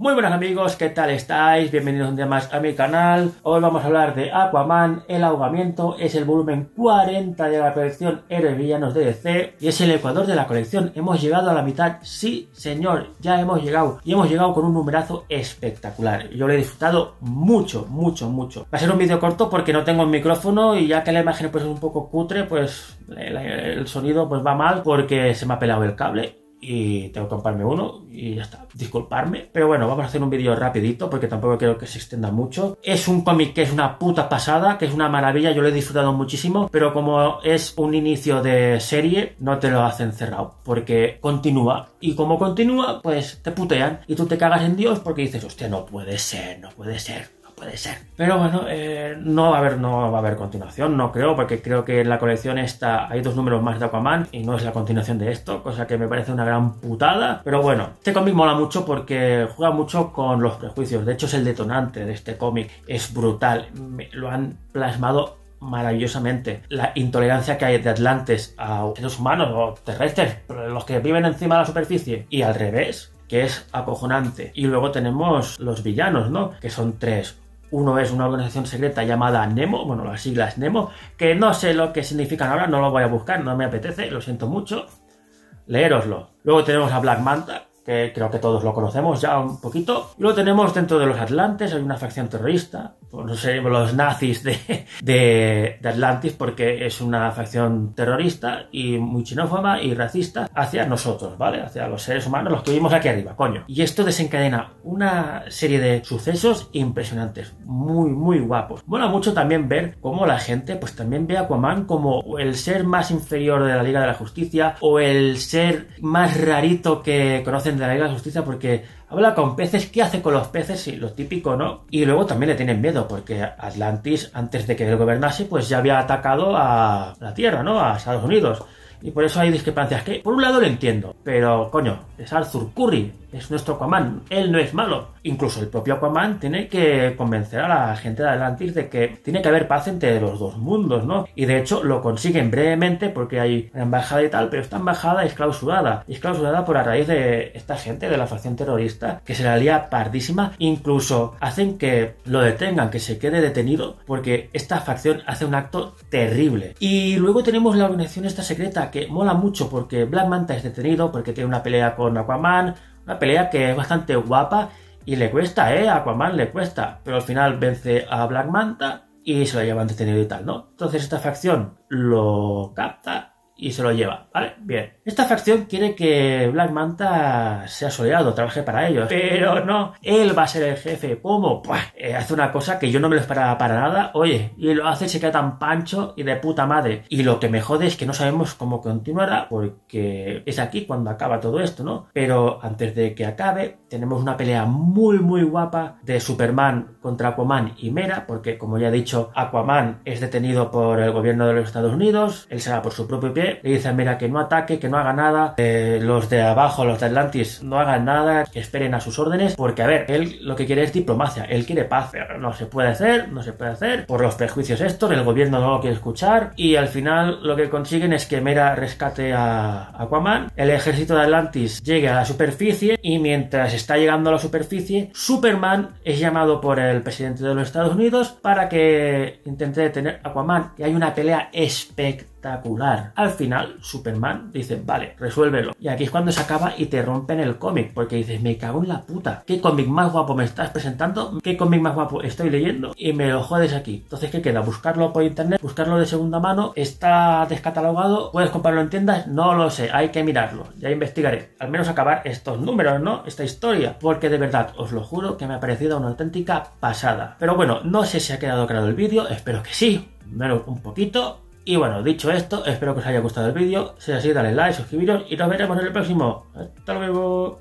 Muy buenas amigos, ¿qué tal estáis? Bienvenidos un día más a mi canal. Hoy vamos a hablar de Aquaman, el ahogamiento, es el volumen 40 de la colección Héroes Villanos DC y es el ecuador de la colección. Hemos llegado a la mitad, sí señor, ya hemos llegado y hemos llegado con un numerazo espectacular. Yo lo he disfrutado mucho, mucho, mucho. Va a ser un vídeo corto porque no tengo el micrófono y ya que la imagen pues es un poco cutre, pues el sonido pues va mal porque se me ha pelado el cable y tengo que comprarme uno y ya está. Disculparme. Pero bueno, vamos a hacer un vídeo rapidito porque tampoco quiero que se extienda mucho. Es un cómic que es una puta pasada, que es una maravilla, yo lo he disfrutado muchísimo, pero como es un inicio de serie, no te lo hacen cerrado, porque continúa. Y como continúa, pues te putean y tú te cagas en Dios porque dices, hostia, no puede ser, no puede ser puede ser. Pero bueno, eh, no va a haber, no va a haber continuación, no creo, porque creo que en la colección esta hay dos números más de Aquaman y no es la continuación de esto, cosa que me parece una gran putada. Pero bueno, este cómic mola mucho porque juega mucho con los prejuicios. De hecho, es el detonante de este cómic. Es brutal. lo han plasmado maravillosamente la intolerancia que hay de Atlantes a seres humanos o terrestres, los que viven encima de la superficie, y al revés, que es acojonante. Y luego tenemos los villanos, ¿no? Que son tres. Uno es una organización secreta llamada Nemo, bueno, las siglas Nemo, que no sé lo que significan ahora, no lo voy a buscar, no me apetece, lo siento mucho. Leeroslo. Luego tenemos a Black Manta, que creo que todos lo conocemos ya un poquito. Y luego tenemos dentro de los Atlantes, hay una facción terrorista, pues no sé, los nazis de, de, Atlantis, porque es una facción terrorista y muy xenófoba y racista hacia nosotros, ¿vale? Hacia los seres humanos, los que vivimos aquí arriba, coño. Y esto desencadena una serie de sucesos impresionantes, muy, muy guapos. Mola mucho también ver cómo la gente, pues también ve a Aquaman como el ser más inferior de la Liga de la Justicia o el ser más rarito que conocen de la Justicia, porque habla con peces, ¿qué hace con los peces? Sí, lo típico, ¿no? Y luego también le tienen miedo, porque Atlantis, antes de que él gobernase, pues ya había atacado a la Tierra, ¿no? A Estados Unidos. Y por eso hay discrepancias que, por un lado, lo entiendo, pero coño, es Arthur Curry, es nuestro Aquaman, él no es malo. Incluso el propio Aquaman tiene que convencer a la gente de Atlantis de que tiene que haber paz entre los dos mundos, ¿no? Y de hecho lo consiguen brevemente porque hay una embajada y tal, pero esta embajada es clausurada. Y es clausurada por a raíz de esta gente de la facción terrorista que se la lía pardísima. Incluso hacen que lo detengan, que se quede detenido, porque esta facción hace un acto terrible. Y luego tenemos la organización esta secreta que mola mucho porque Black Manta es detenido, porque tiene una pelea con Aquaman, una pelea que es bastante guapa y le cuesta, ¿eh? A Aquaman le cuesta, pero al final vence a Black Manta y se lo llevan detenido y tal, ¿no? Entonces esta facción lo capta y se lo lleva, ¿vale? Bien. Esta facción quiere que Black Manta sea soleado, trabaje para ellos, pero no, él va a ser el jefe. ¿Cómo? Pues hace una cosa que yo no me lo esperaba para nada, oye, y lo hace, se queda tan pancho y de puta madre. Y lo que me jode es que no sabemos cómo continuará, porque es aquí cuando acaba todo esto, ¿no? Pero antes de que acabe, tenemos una pelea muy, muy guapa de Superman contra Aquaman y Mera, porque como ya he dicho, Aquaman es detenido por el gobierno de los Estados Unidos, él se va por su propio pie le dicen, mira, que no ataque, que no haga nada, los de abajo, los de Atlantis, no hagan nada, que esperen a sus órdenes, porque a ver, él lo que quiere es diplomacia, él quiere paz, no se puede hacer, no se puede hacer, por los prejuicios estos, el gobierno no lo quiere escuchar, y al final lo que consiguen es que Mera rescate a Aquaman, el ejército de Atlantis llegue a la superficie, y mientras está llegando a la superficie, Superman es llamado por el presidente de los Estados Unidos para que intente detener a Aquaman, y hay una pelea espectacular espectacular. Al final, Superman dice, vale, resuélvelo. Y aquí es cuando se acaba y te rompen el cómic, porque dices, me cago en la puta. ¿Qué cómic más guapo me estás presentando? ¿Qué cómic más guapo estoy leyendo? Y me lo jodes aquí. Entonces, ¿qué queda? Buscarlo por internet, buscarlo de segunda mano, está descatalogado, puedes comprarlo en tiendas, no lo sé, hay que mirarlo, ya investigaré. Al menos acabar estos números, ¿no? Esta historia, porque de verdad, os lo juro que me ha parecido una auténtica pasada. Pero bueno, no sé si ha quedado claro el vídeo, espero que sí, menos un poquito. Y bueno, dicho esto, espero que os haya gustado el vídeo. Si es así, dale like, suscribiros y nos veremos en el próximo. Hasta luego.